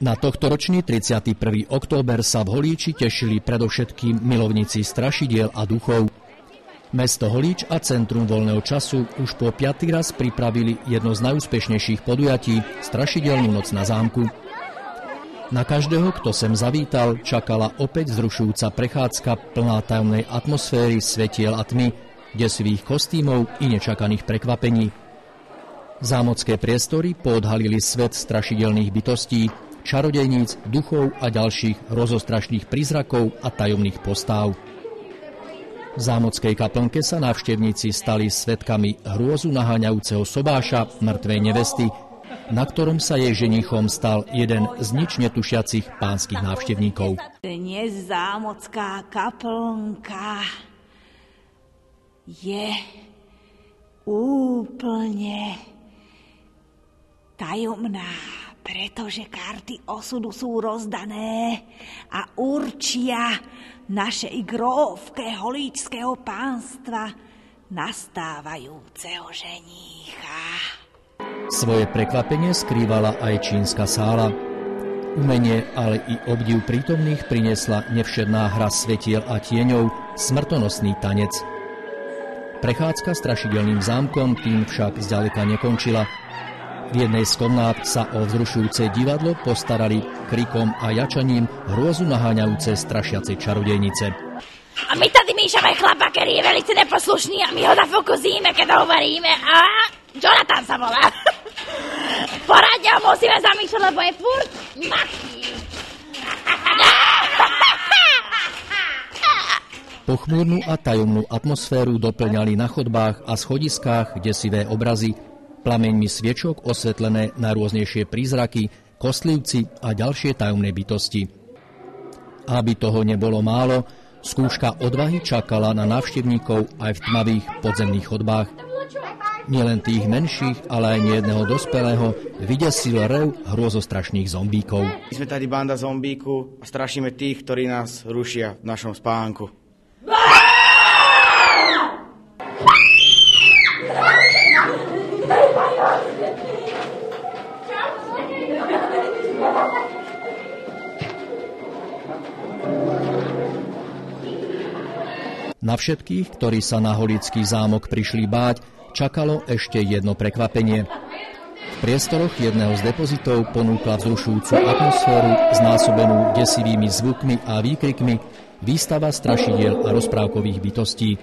Na tohtoročný 31. október sa v Holíči tešili predovšetkým milovníci strašidiel a duchov. Mesto Holíč a Centrum voľného času už po piatý raz pripravili jedno z najúspešnejších podujatí Strašidelnú noc na zámku. Na každého, kto sem zavítal, čakala opäť zrušujúca prechádzka plná tajomnej atmosféry, svetiel a tmy, desivých kostýmov i nečakaných prekvapení. Zámocké priestory poodhalili svet strašidelných bytostí, čarodejníc, duchov a ďalších rozostrašných prízrakov a tajomných postáv. V zámockej kaplnke sa návštevníci stali svetkami hrôzu naháňajúceho sobáša mŕtvej nevesty, na ktorom sa jej ženichom stal jeden z nič netušiacich pánskych návštevníkov. Dnes zámocká kaplnka je úplne tajomná pretože karty osudu sú rozdané a určia našej grófke holíčského pánstva nastávajúceho ženícha. Svoje prekvapenie skrývala aj čínska sála. Umenie, ale i obdiv prítomných priniesla nevšedná hra svetiel a tieňov, smrtonosný tanec. Prechádzka strašidelným zámkom tým však zďaleka nekončila – v jednej z komnát sa o vzrušujúce divadlo postarali krikom a jačaním hrôzu naháňajúce strašiacej čarodejnice. A my tady míšame chlapa, ktorý je velice neposlušný a my ho zafokuzíme, keď hovoríme. A Jonathan sa volá. Poradne ho musíme zamýšľať, lebo je furt machý. Pochmúrnu a tajomnú atmosféru doplňali na chodbách a schodiskách desivé obrazy, plameňmi sviečok osvetlené na rôznejšie prízraky, kostlivci a ďalšie tajomné bytosti. Aby toho nebolo málo, skúška odvahy čakala na návštevníkov aj v tmavých podzemných chodbách. Nielen tých menších, ale aj nejedného dospelého vydesil rev hrozostrašných zombíkov. My sme tady banda zombíku a strašíme tých, ktorí nás rušia v našom spánku. Na všetkých, ktorí sa na holický zámok prišli báť, čakalo ešte jedno prekvapenie. V priestoroch jedného z depozitov ponúkla vzrušujúcu atmosféru znásobenú desivými zvukmi a výkrikmi výstava strašidiel a rozprávkových bytostí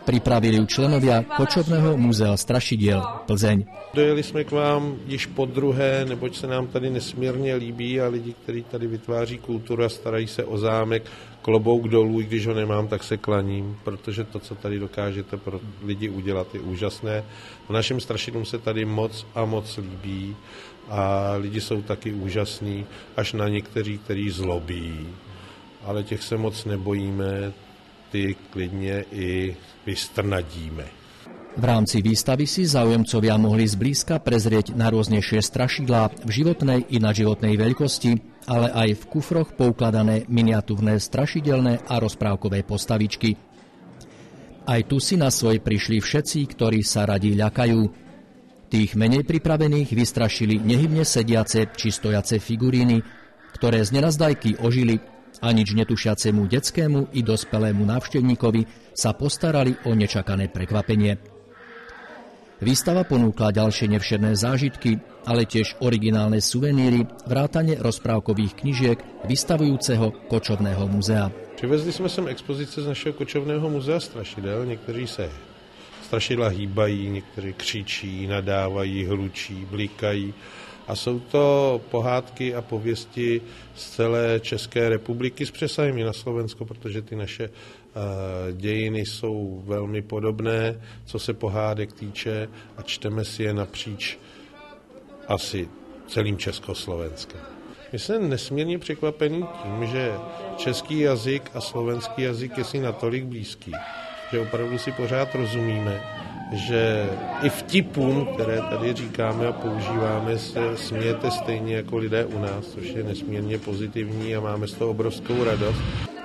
pripravili ju členovia Kočovného muzea Strašidiel Plzeň. Dojeli jsme k vám již po druhé, neboť se nám tady nesmírně líbí a lidi, kteří tady vytváří kulturu a starají se o zámek, klobouk dolů, i když ho nemám, tak se klaním, protože to, co tady dokážete pro lidi udělat, je úžasné. V našem strašidlům se tady moc a moc líbí a lidi jsou taky úžasní, až na někteří, kteří zlobí. Ale těch se moc nebojíme, ty klidně i vystrnadíme. V rámci výstavy si záujemcovia mohli zblízka prezrieť na rôznejšie strašidlá v životnej i nadživotnej veľkosti, ale aj v kufroch poukladané miniatúrne strašidelné a rozprávkové postavičky. Aj tu si na svoj prišli všetci, ktorí sa radi ľakajú. Tých menej pripravených vystrašili nehybne sediace či stojace figuríny, ktoré z nenazdajky ožili a nič netušiacemu detskému i dospelému návštevníkovi sa postarali o nečakané prekvapenie. Výstava ponúkla ďalšie nevšedné zážitky, ale tiež originálne suveníry, vrátane rozprávkových knižiek vystavujúceho Kočovného muzea. Přivezli jsme sem expozice z našeho Kočovného muzea strašidel. Někteří se strašidla hýbají, někteří křičí, nadávají, hlučí, blikají. A jsou to pohádky a pověsti z celé České republiky s přesahem i na Slovensko, protože ty naše uh, dějiny jsou velmi podobné, co se pohádek týče a čteme si je napříč asi celým Československem. My jsme nesmírně překvapení tím, že český jazyk a slovenský jazyk je si natolik blízký, že opravdu si pořád rozumíme že i vtipům, které tady říkáme a používáme, se smějete stejně jako lidé u nás, což je nesmírně pozitivní a máme z toho obrovskou radost.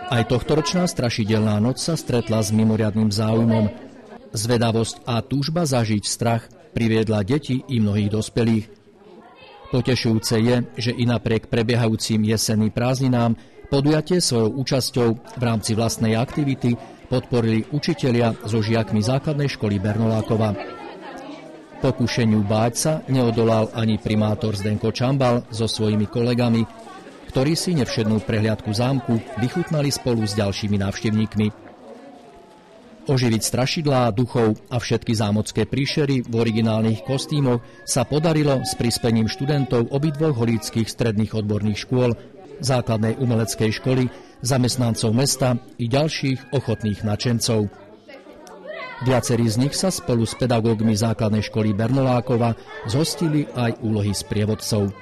Aj tohtoročná strašidelná noc sa stretla s mimoriadným záujmom. Zvedavosť a túžba zažiť strach priviedla deti i mnohých dospelých. Potešujúce je, že i napriek prebiehajúcim jesenným prázdninám podujatie svojou účasťou v rámci vlastnej aktivity podporili učitelia so žiakmi základnej školy Bernolákova. Pokušeniu báť sa neodolal ani primátor Zdenko Čambal so svojimi kolegami, ktorí si nevšednú prehliadku zámku vychutnali spolu s ďalšími návštevníkmi. Oživiť strašidlá, duchov a všetky zámocké príšery v originálnych kostýmoch sa podarilo s prispením študentov obidvoch holíckých stredných odborných škôl, základnej umeleckej školy, zamestnancov mesta i ďalších ochotných načencov. Viacerí z nich sa spolu s pedagógmi základnej školy Bernolákova zhostili aj úlohy sprievodcov.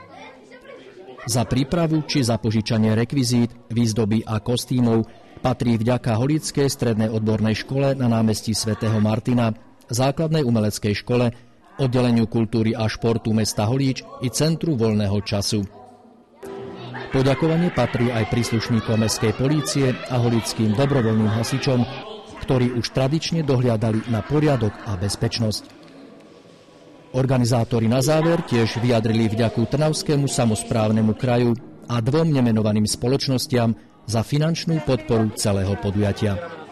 Za prípravu či za požičanie rekvizít, výzdoby a kostýmov patrí vďaka Holíckej strednej odbornej škole na námestí svätého Martina, základnej umeleckej škole, oddeleniu kultúry a športu mesta Holíč i Centru voľného času. Poďakovanie patrí aj príslušníkom mestskej polície a holíckým dobrovoľným hasičom, ktorí už tradične dohliadali na poriadok a bezpečnosť. Organizátori na záver tiež vyjadrili vďaku Trnavskému samozprávnemu kraju a dvom nemenovaným spoločnostiam za finančnú podporu celého podujatia.